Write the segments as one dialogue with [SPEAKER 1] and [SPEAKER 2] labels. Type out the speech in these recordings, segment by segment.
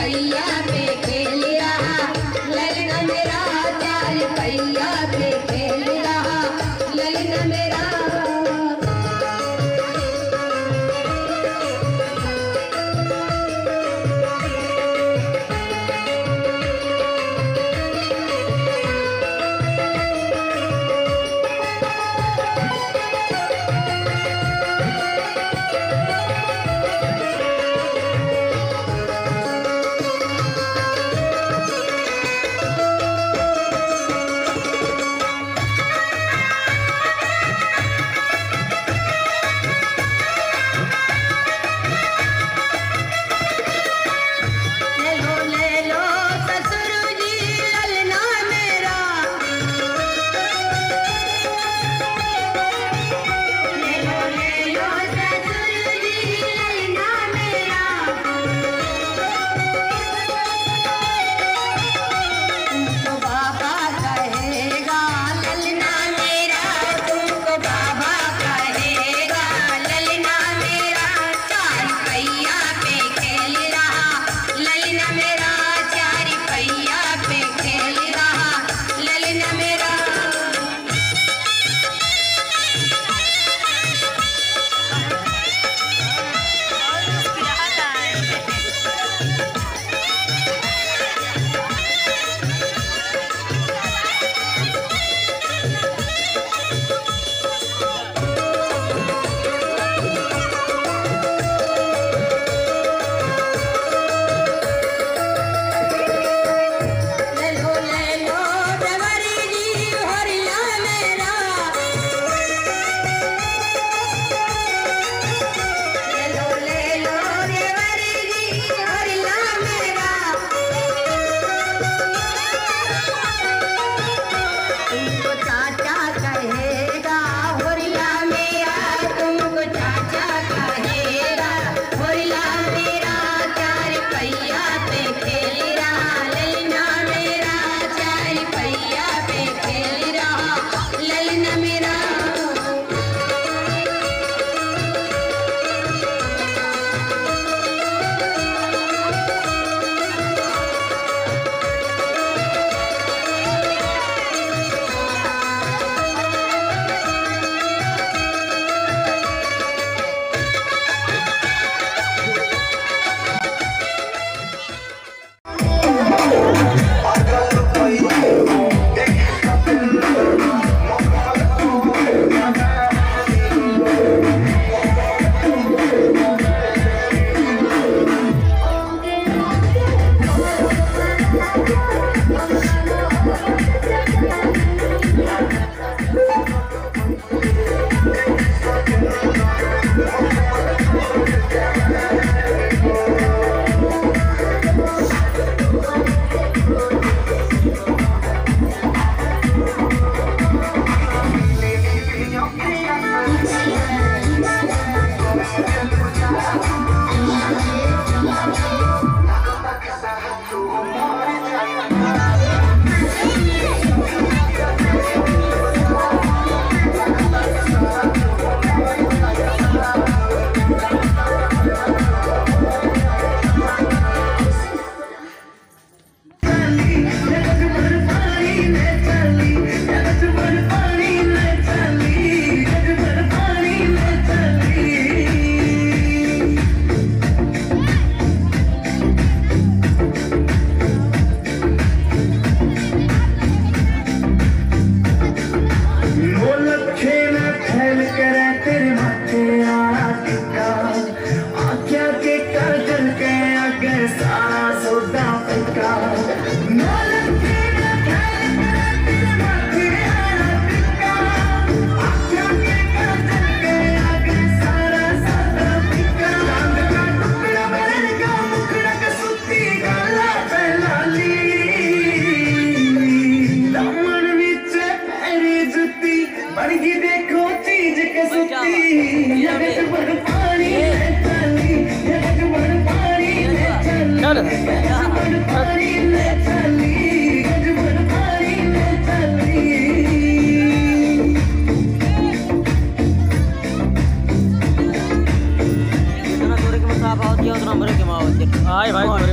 [SPEAKER 1] பழியா कितना मरे
[SPEAKER 2] के मावत के
[SPEAKER 3] आए भाई मरे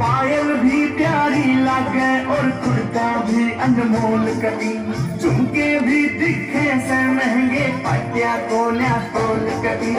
[SPEAKER 4] पायल भी प्यारी लागे और कुर्ता भी अनमोल कभी झुमके भी दिखे से महँगे पटिया को तो ल्या तोल कभी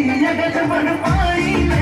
[SPEAKER 4] जगत बन पाई